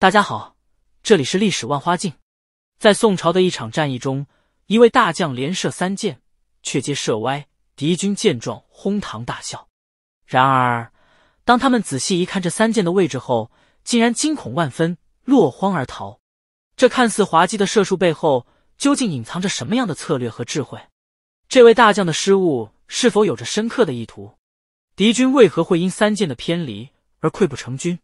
大家好，这里是历史万花镜。在宋朝的一场战役中，一位大将连射三箭，却皆射歪。敌军见状，哄堂大笑。然而，当他们仔细一看这三箭的位置后，竟然惊恐万分，落荒而逃。这看似滑稽的射术背后，究竟隐藏着什么样的策略和智慧？这位大将的失误是否有着深刻的意图？敌军为何会因三箭的偏离而溃不成军？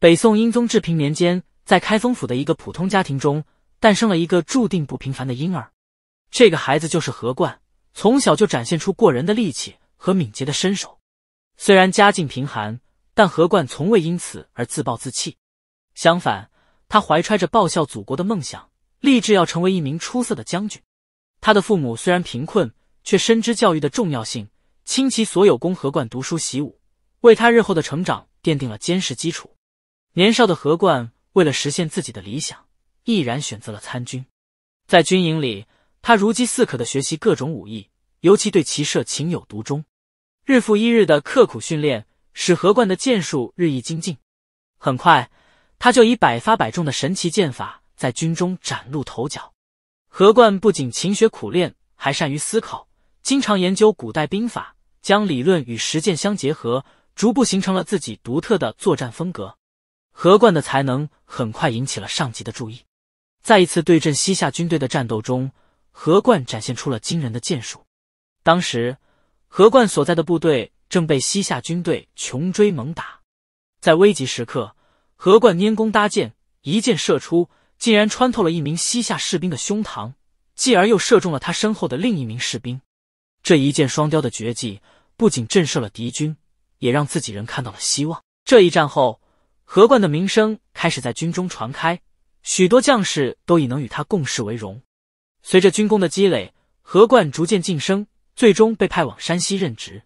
北宋英宗治平年间，在开封府的一个普通家庭中，诞生了一个注定不平凡的婴儿。这个孩子就是何冠，从小就展现出过人的力气和敏捷的身手。虽然家境贫寒，但何冠从未因此而自暴自弃。相反，他怀揣着报效祖国的梦想，立志要成为一名出色的将军。他的父母虽然贫困，却深知教育的重要性，倾其所有供何冠读书习武，为他日后的成长奠定了坚实基础。年少的何冠为了实现自己的理想，毅然选择了参军。在军营里，他如饥似渴的学习各种武艺，尤其对骑射情有独钟。日复一日的刻苦训练，使何冠的剑术日益精进。很快，他就以百发百中的神奇剑法在军中崭露头角。何冠不仅勤学苦练，还善于思考，经常研究古代兵法，将理论与实践相结合，逐步形成了自己独特的作战风格。何冠的才能很快引起了上级的注意，在一次对阵西夏军队的战斗中，何冠展现出了惊人的剑术。当时，何冠所在的部队正被西夏军队穷追猛打，在危急时刻，何冠拈弓搭箭，一箭射出，竟然穿透了一名西夏士兵的胸膛，继而又射中了他身后的另一名士兵。这一箭双雕的绝技，不仅震慑了敌军，也让自己人看到了希望。这一战后。何冠的名声开始在军中传开，许多将士都以能与他共事为荣。随着军功的积累，何冠逐渐晋升，最终被派往山西任职。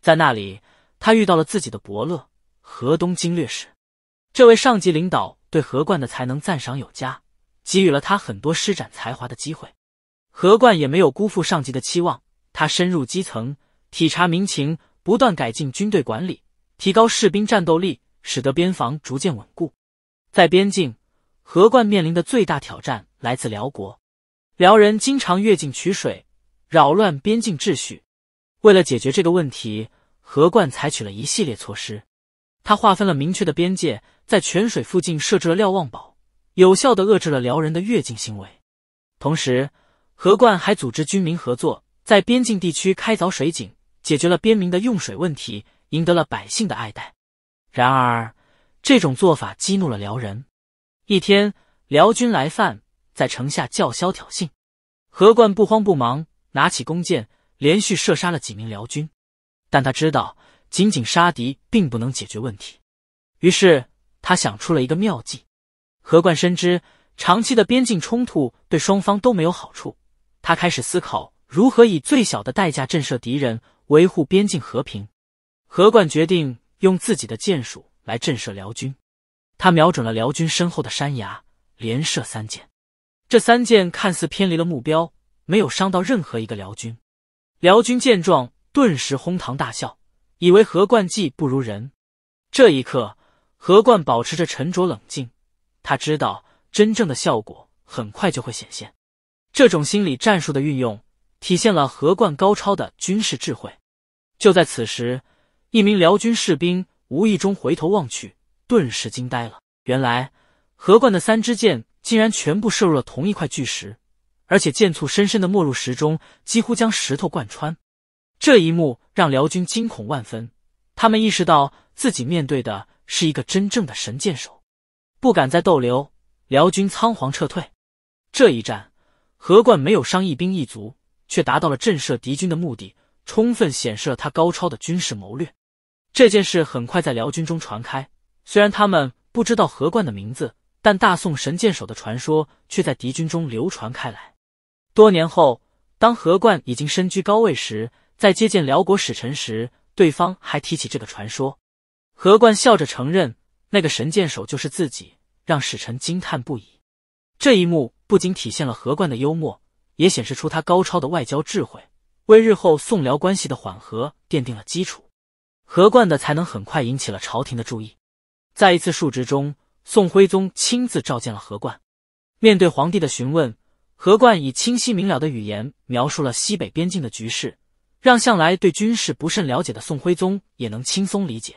在那里，他遇到了自己的伯乐河东经略使。这位上级领导对何冠的才能赞赏有加，给予了他很多施展才华的机会。何冠也没有辜负上级的期望，他深入基层，体察民情，不断改进军队管理，提高士兵战斗力。使得边防逐渐稳固。在边境，何冠面临的最大挑战来自辽国。辽人经常越境取水，扰乱边境秩序。为了解决这个问题，何冠采取了一系列措施。他划分了明确的边界，在泉水附近设置了瞭望堡，有效的遏制了辽人的越境行为。同时，何冠还组织军民合作，在边境地区开凿水井，解决了边民的用水问题，赢得了百姓的爱戴。然而，这种做法激怒了辽人。一天，辽军来犯，在城下叫嚣挑衅。何冠不慌不忙，拿起弓箭，连续射杀了几名辽军。但他知道，仅仅杀敌并不能解决问题。于是，他想出了一个妙计。何冠深知长期的边境冲突对双方都没有好处，他开始思考如何以最小的代价震慑敌人，维护边境和平。何冠决定。用自己的箭术来震慑辽军，他瞄准了辽军身后的山崖，连射三箭。这三箭看似偏离了目标，没有伤到任何一个辽军。辽军见状，顿时哄堂大笑，以为何冠技不如人。这一刻，何冠保持着沉着冷静，他知道真正的效果很快就会显现。这种心理战术的运用，体现了何冠高超的军事智慧。就在此时。一名辽军士兵无意中回头望去，顿时惊呆了。原来何冠的三支箭竟然全部射入了同一块巨石，而且箭簇深深的没入石中，几乎将石头贯穿。这一幕让辽军惊恐万分，他们意识到自己面对的是一个真正的神箭手，不敢再逗留。辽军仓皇撤退。这一战，何冠没有伤一兵一卒，却达到了震慑敌军的目的。充分显示了他高超的军事谋略。这件事很快在辽军中传开，虽然他们不知道何冠的名字，但大宋神箭手的传说却在敌军中流传开来。多年后，当何冠已经身居高位时，在接见辽国使臣时，对方还提起这个传说。何冠笑着承认，那个神箭手就是自己，让使臣惊叹不已。这一幕不仅体现了何冠的幽默，也显示出他高超的外交智慧。为日后宋辽关系的缓和奠定了基础，何冠的才能很快引起了朝廷的注意。在一次述职中，宋徽宗亲自召见了何冠。面对皇帝的询问，何冠以清晰明了的语言描述了西北边境的局势，让向来对军事不甚了解的宋徽宗也能轻松理解。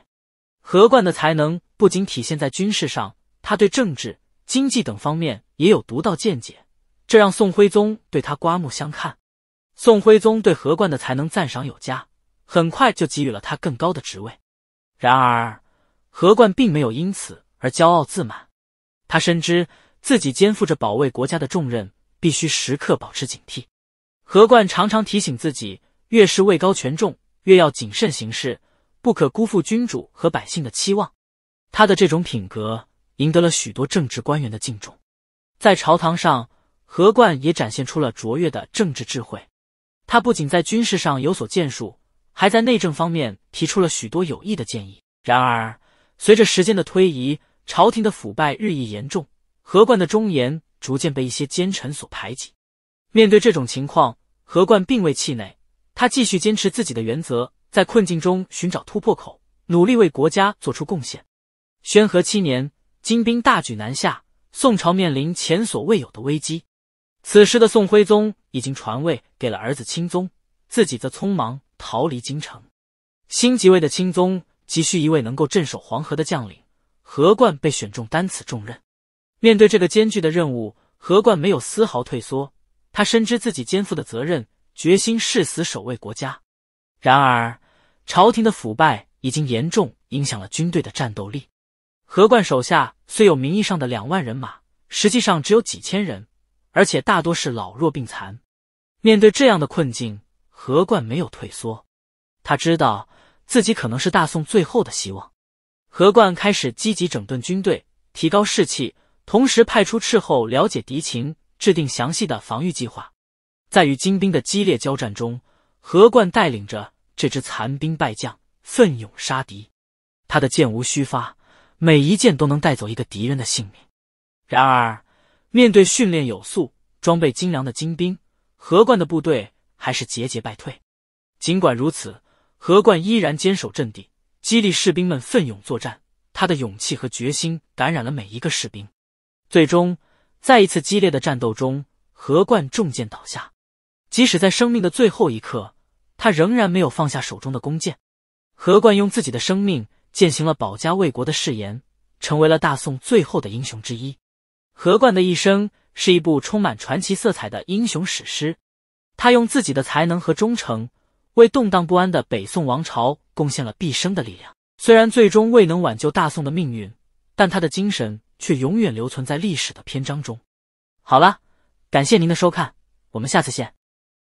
何冠的才能不仅体现在军事上，他对政治、经济等方面也有独到见解，这让宋徽宗对他刮目相看。宋徽宗对何冠的才能赞赏有加，很快就给予了他更高的职位。然而，何冠并没有因此而骄傲自满，他深知自己肩负着保卫国家的重任，必须时刻保持警惕。何冠常常提醒自己，越是位高权重，越要谨慎行事，不可辜负君主和百姓的期望。他的这种品格赢得了许多政治官员的敬重，在朝堂上，何冠也展现出了卓越的政治智慧。他不仅在军事上有所建树。还在内政方面提出了许多有益的建议。然而，随着时间的推移，朝廷的腐败日益严重，何冠的忠言逐渐被一些奸臣所排挤。面对这种情况，何冠并未气馁，他继续坚持自己的原则，在困境中寻找突破口，努力为国家做出贡献。宣和七年，金兵大举南下，宋朝面临前所未有的危机。此时的宋徽宗已经传位给了儿子钦宗，自己则匆忙。逃离京城，新即位的钦宗急需一位能够镇守黄河的将领，何冠被选中担此重任。面对这个艰巨的任务，何冠没有丝毫退缩，他深知自己肩负的责任，决心誓死守卫国家。然而，朝廷的腐败已经严重影响了军队的战斗力。何冠手下虽有名义上的两万人马，实际上只有几千人，而且大多是老弱病残。面对这样的困境，何冠没有退缩，他知道自己可能是大宋最后的希望。何冠开始积极整顿军队，提高士气，同时派出斥候了解敌情，制定详细的防御计划。在与金兵的激烈交战中，何冠带领着这支残兵败将奋勇杀敌，他的箭无虚发，每一箭都能带走一个敌人的性命。然而，面对训练有素、装备精良的金兵，何冠的部队。还是节节败退。尽管如此，何冠依然坚守阵地，激励士兵们奋勇作战。他的勇气和决心感染了每一个士兵。最终，在一次激烈的战斗中，何冠中箭倒下。即使在生命的最后一刻，他仍然没有放下手中的弓箭。何冠用自己的生命践行了保家卫国的誓言，成为了大宋最后的英雄之一。何冠的一生是一部充满传奇色彩的英雄史诗。他用自己的才能和忠诚，为动荡不安的北宋王朝贡献了毕生的力量。虽然最终未能挽救大宋的命运，但他的精神却永远留存在历史的篇章中。好了，感谢您的收看，我们下次见。